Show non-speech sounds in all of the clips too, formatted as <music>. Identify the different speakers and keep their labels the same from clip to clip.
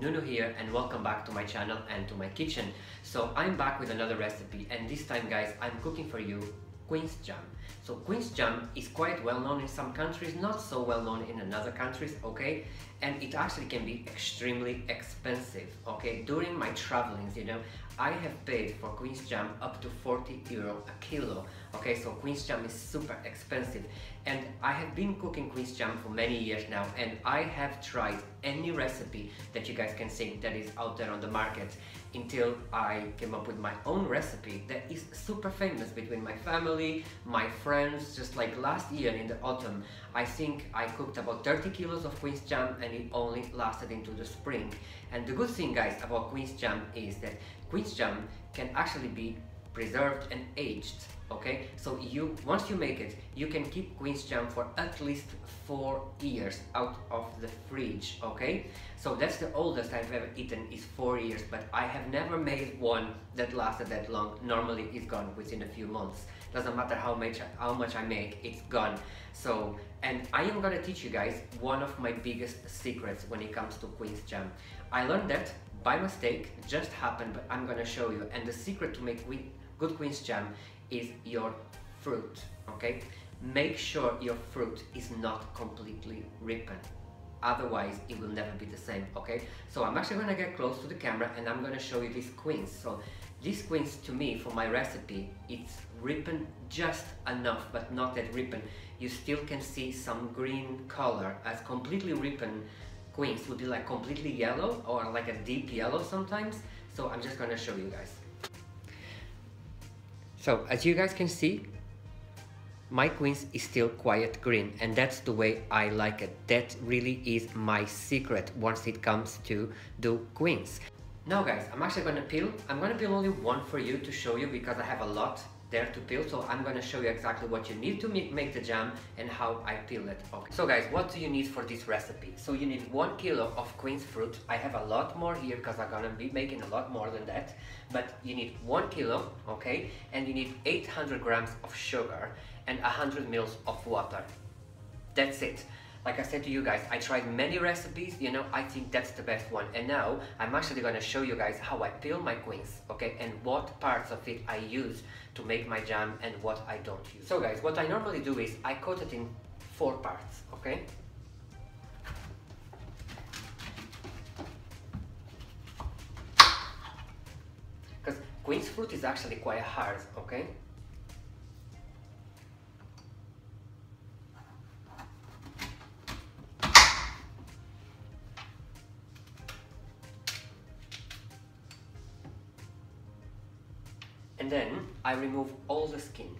Speaker 1: Nuno here and welcome back to my channel and to my kitchen. So I'm back with another recipe and this time guys, I'm cooking for you quince jam. So quince jam is quite well known in some countries, not so well known in another countries, okay? And it actually can be extremely expensive, okay? During my travelings, you know, I have paid for quince jam up to 40 euro a kilo, okay? So quince jam is super expensive and I have been cooking quince jam for many years now and I have tried any recipe that you guys can think that is out there on the market until I came up with my own recipe that is super famous between my family, my friends, just like last year in the autumn. I think I cooked about 30 kilos of quince jam and it only lasted into the spring. And the good thing guys about quince jam is that quince jam can actually be preserved and aged okay? So you once you make it you can keep quince jam for at least four years out of the fridge okay? So that's the oldest i've ever eaten is four years but i have never made one that lasted that long. Normally it's gone within a few months. Doesn't matter how much how much i make it's gone. So and i am gonna teach you guys one of my biggest secrets when it comes to quince jam. I learned that by mistake just happened but i'm gonna show you. And the secret to make good quince jam is your fruit, okay? Make sure your fruit is not completely ripened. Otherwise, it will never be the same, okay? So I'm actually gonna get close to the camera and I'm gonna show you this quince. So this quince, to me, for my recipe, it's ripened just enough, but not that ripened. You still can see some green color as completely ripened quince would be like completely yellow or like a deep yellow sometimes. So I'm just gonna show you guys. So as you guys can see, my quince is still quite green and that's the way I like it. That really is my secret once it comes to do quince. Now guys, I'm actually gonna peel. I'm gonna peel only one for you to show you because I have a lot there to peel so I'm gonna show you exactly what you need to make the jam and how I peel it. Okay. So guys what do you need for this recipe? So you need one kilo of quince fruit. I have a lot more here because I'm gonna be making a lot more than that. But you need one kilo okay? And you need 800 grams of sugar and 100 mils of water. That's it like I said to you guys, I tried many recipes, you know, I think that's the best one. And now I'm actually gonna show you guys how I peel my quince, okay, and what parts of it I use to make my jam and what I don't use. So guys, what I normally do is I cut it in four parts, okay? Because quince fruit is actually quite hard, okay? And then I remove all the skin.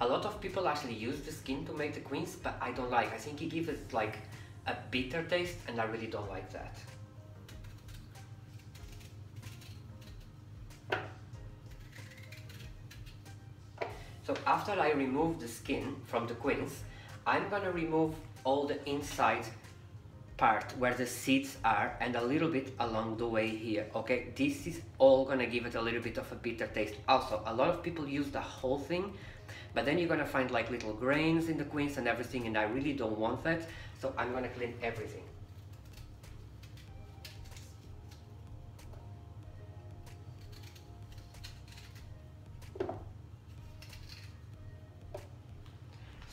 Speaker 1: A lot of people actually use the skin to make the quince, but I don't like. I think it gives it like a bitter taste and I really don't like that. So after I remove the skin from the quince, I'm gonna remove all the inside part where the seeds are and a little bit along the way here okay? This is all gonna give it a little bit of a bitter taste. Also a lot of people use the whole thing but then you're gonna find like little grains in the quince and everything and I really don't want that so I'm gonna clean everything.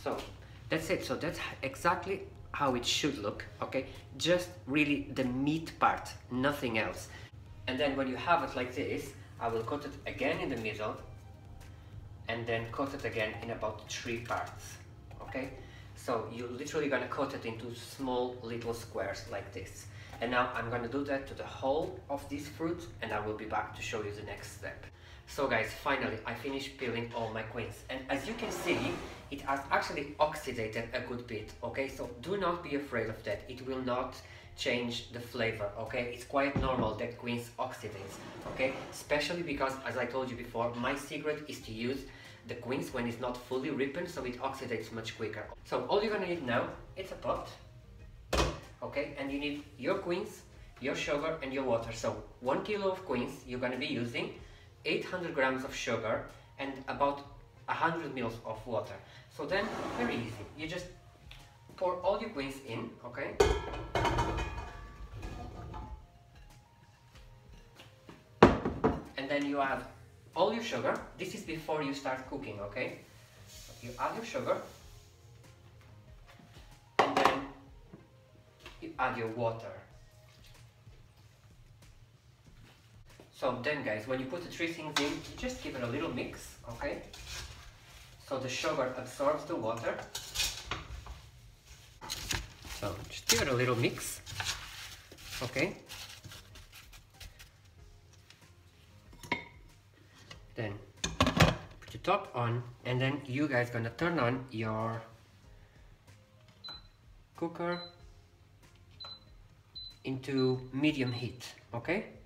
Speaker 1: So that's it. So that's exactly how it should look, okay? Just really the meat part, nothing else. And then when you have it like this, I will cut it again in the middle and then cut it again in about three parts, okay? So you're literally gonna cut it into small little squares like this. And now I'm gonna do that to the whole of this fruit and I will be back to show you the next step. So guys, finally I finished peeling all my quince and as you can see, it has actually oxidated a good bit, okay? So do not be afraid of that, it will not change the flavor, okay? It's quite normal that quince oxidates, okay? Especially because, as I told you before, my secret is to use the quince when it's not fully ripened so it oxidates much quicker. So all you're gonna need now, it's a pot, okay? And you need your quince, your sugar and your water. So one kilo of quince you're gonna be using 800 grams of sugar and about 100 mils of water. So then, very easy. You just pour all your quince in, okay? And then you add all your sugar. This is before you start cooking, okay? You add your sugar. And then you add your water. So then guys, when you put the three things in, you just give it a little mix, okay? So the sugar absorbs the water. So just give it a little mix, okay? Then put your top on and then you guys gonna turn on your cooker into medium heat, okay?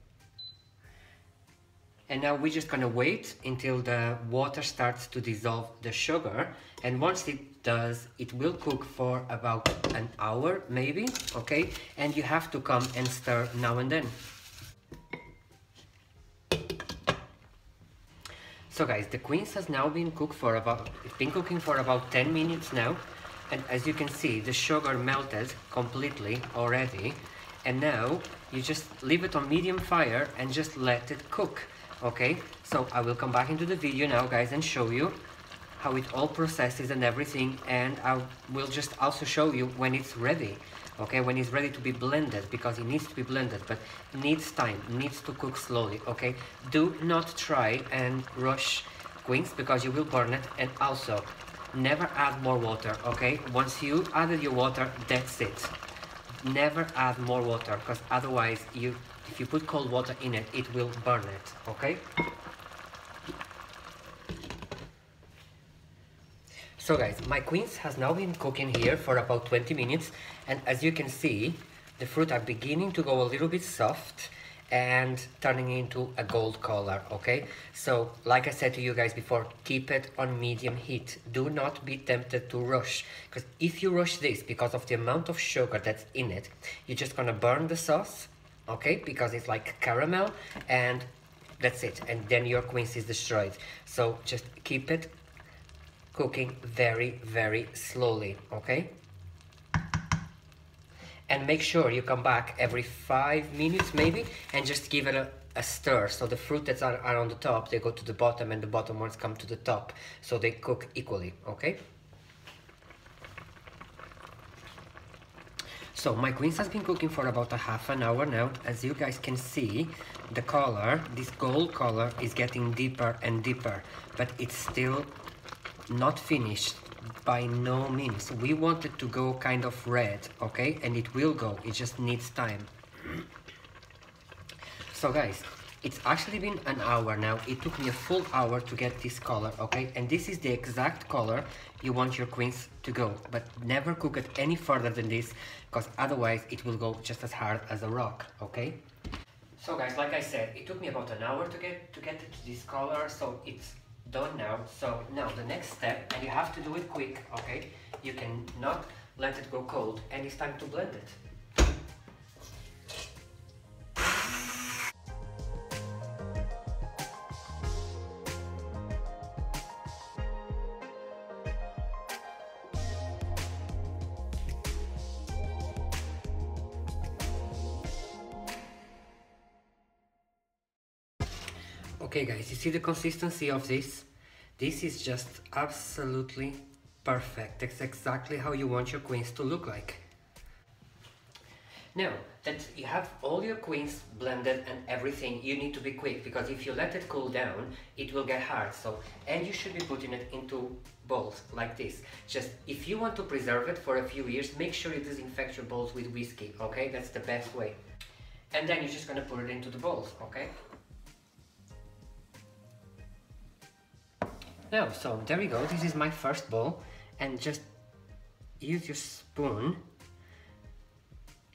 Speaker 1: And now we're just gonna wait until the water starts to dissolve the sugar. And once it does, it will cook for about an hour, maybe, okay? And you have to come and stir now and then. So guys, the quince has now been cooked for about, been cooking for about 10 minutes now. And as you can see, the sugar melted completely already. And now you just leave it on medium fire and just let it cook okay so I will come back into the video now guys and show you how it all processes and everything and I will just also show you when it's ready okay when it's ready to be blended because it needs to be blended but needs time needs to cook slowly okay? Do not try and rush quince because you will burn it and also never add more water okay? Once you added your water that's it. Never add more water because otherwise you if you put cold water in it, it will burn it, okay? So guys, my quince has now been cooking here for about 20 minutes and as you can see, the fruit are beginning to go a little bit soft and turning into a gold color, okay? So, like I said to you guys before, keep it on medium heat. Do not be tempted to rush, because if you rush this because of the amount of sugar that's in it, you're just gonna burn the sauce okay? Because it's like caramel and that's it. And then your quince is destroyed. So just keep it cooking very very slowly okay? And make sure you come back every five minutes maybe and just give it a, a stir. So the fruit that are, are on the top they go to the bottom and the bottom ones come to the top. So they cook equally okay So my quince has been cooking for about a half an hour now. As you guys can see, the color, this gold color is getting deeper and deeper, but it's still not finished by no means. We want it to go kind of red, okay? And it will go, it just needs time. <clears throat> So guys, it's actually been an hour now. It took me a full hour to get this color, okay? And this is the exact color you want your quince to go. But never cook it any further than this, because otherwise it will go just as hard as a rock, okay? So guys, like I said, it took me about an hour to get to get it to this color, so it's done now. So now the next step, and you have to do it quick, okay? You cannot let it go cold, and it's time to blend it. Okay guys, you see the consistency of this? This is just absolutely perfect. It's exactly how you want your quince to look like. Now that you have all your quince blended and everything, you need to be quick because if you let it cool down, it will get hard. So, and you should be putting it into bowls like this. Just if you want to preserve it for a few years, make sure you disinfect your bowls with whiskey, okay? That's the best way. And then you're just gonna put it into the bowls, okay? Now, so there we go, this is my first bowl and just use your spoon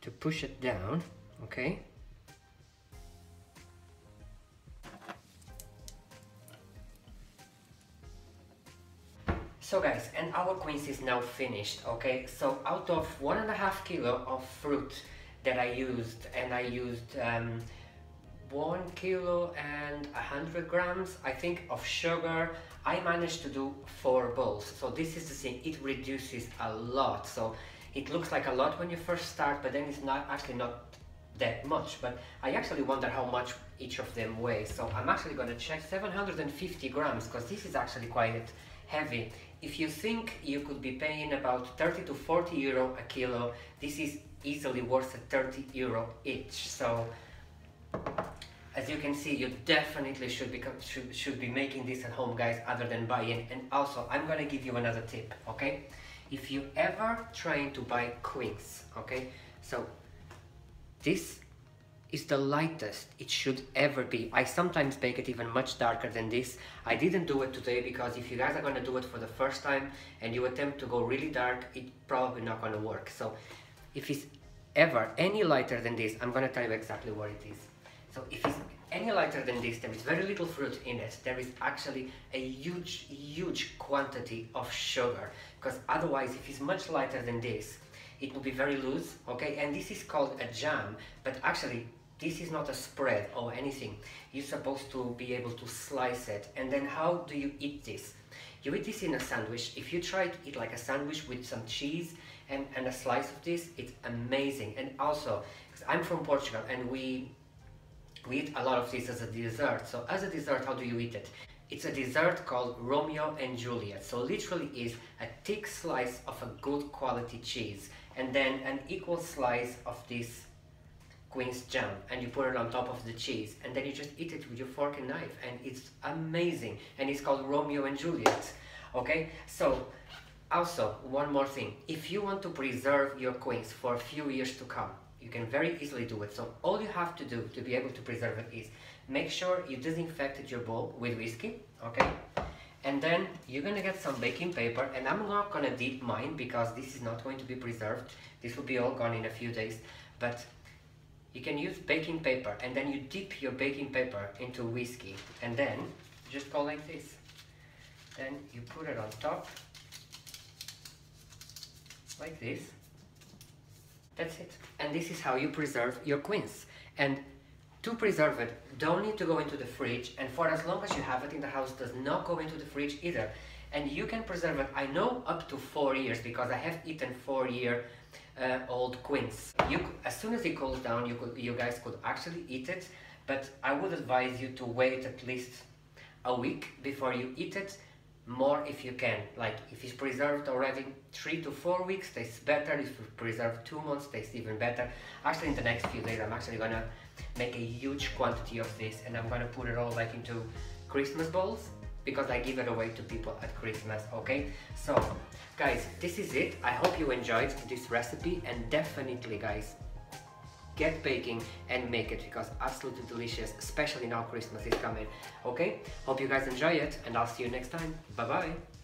Speaker 1: to push it down, okay? So guys, and our quince is now finished, okay? So out of one and a half kilo of fruit that I used, and I used um, one kilo and a hundred grams, I think, of sugar, I managed to do four bowls. So this is the thing, it reduces a lot. So it looks like a lot when you first start, but then it's not actually not that much. But I actually wonder how much each of them weigh. So I'm actually going to check 750 grams because this is actually quite heavy. If you think you could be paying about 30 to 40 euro a kilo, this is easily worth 30 euro each. So as you can see, you definitely should be, should, should be making this at home, guys, other than buying. And also, I'm gonna give you another tip, okay? If you ever trying to buy quince, okay? So this is the lightest it should ever be. I sometimes bake it even much darker than this. I didn't do it today because if you guys are gonna do it for the first time and you attempt to go really dark, it's probably not gonna work. So if it's ever any lighter than this, I'm gonna tell you exactly what it is. So if it's any lighter than this, there is very little fruit in it. There is actually a huge, huge quantity of sugar. Because otherwise, if it's much lighter than this, it will be very loose, okay? And this is called a jam, but actually this is not a spread or anything. You're supposed to be able to slice it. And then how do you eat this? You eat this in a sandwich. If you try to eat like a sandwich with some cheese and, and a slice of this, it's amazing. And also, I'm from Portugal and we, we eat a lot of this as a dessert. So as a dessert, how do you eat it? It's a dessert called Romeo and Juliet. So literally is a thick slice of a good quality cheese and then an equal slice of this quince jam and you put it on top of the cheese and then you just eat it with your fork and knife and it's amazing and it's called Romeo and Juliet okay so also one more thing if you want to preserve your quince for a few years to come you can very easily do it. So all you have to do to be able to preserve it is make sure you disinfected your bowl with whiskey okay? And then you're gonna get some baking paper and I'm not gonna dip mine because this is not going to be preserved. This will be all gone in a few days. But you can use baking paper and then you dip your baking paper into whiskey and then just go like this. Then you put it on top like this that's it. And this is how you preserve your quince and to preserve it don't need to go into the fridge. And for as long as you have it in the house does not go into the fridge either. And you can preserve it I know up to four years because I have eaten four year uh, old quince. You, as soon as it cools down, you, could, you guys could actually eat it, but I would advise you to wait at least a week before you eat it, more if you can. Like if it's preserved already three to four weeks, tastes better. If it's preserved two months, tastes even better. Actually, in the next few days, I'm actually gonna make a huge quantity of this and I'm gonna put it all like into Christmas bowls because I give it away to people at Christmas, okay? So, guys, this is it. I hope you enjoyed this recipe and definitely, guys, get baking and make it because absolutely delicious, especially now Christmas is coming, okay? Hope you guys enjoy it and I'll see you next time. Bye-bye.